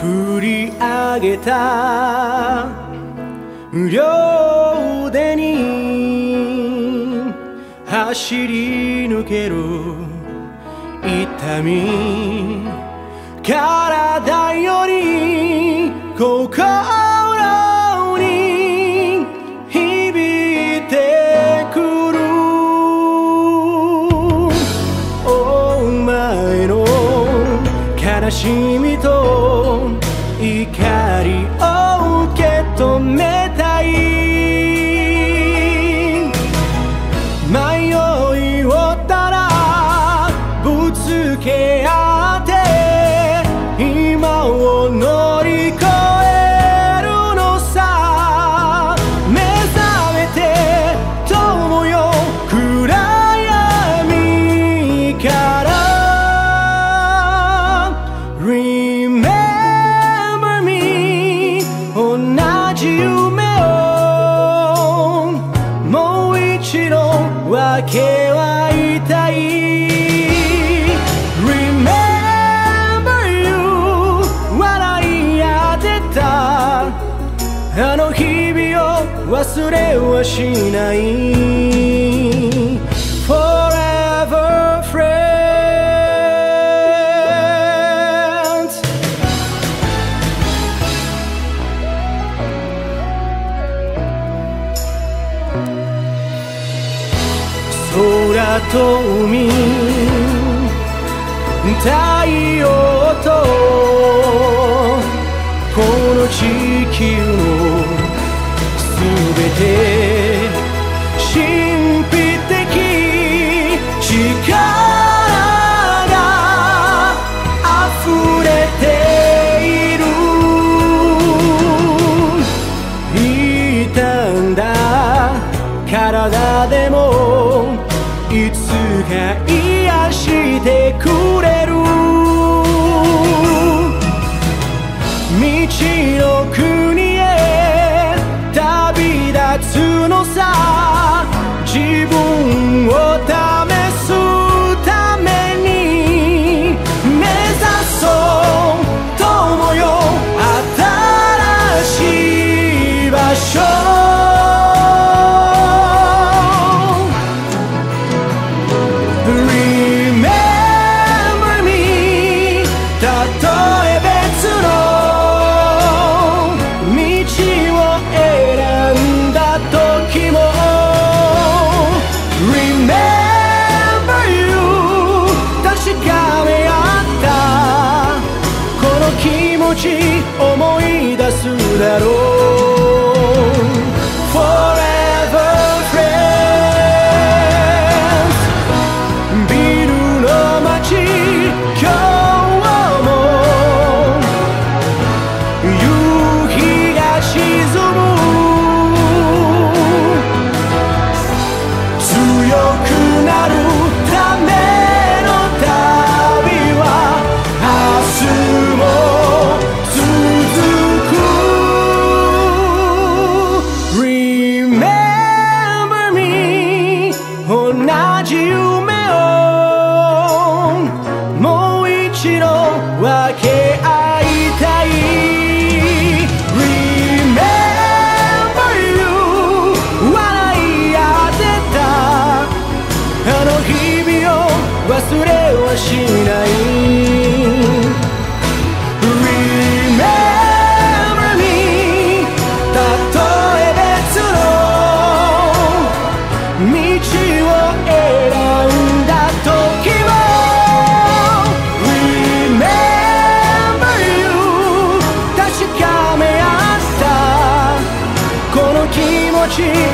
振り上げた。両腕に走り抜ける。痛み体より心に響いてくる。お前の悲しみと we can. 忘れはしない。空と海太陽て神秘的力が溢れている。傷んだ体でもいつか癒してくれ。思い出すだろうわけあ she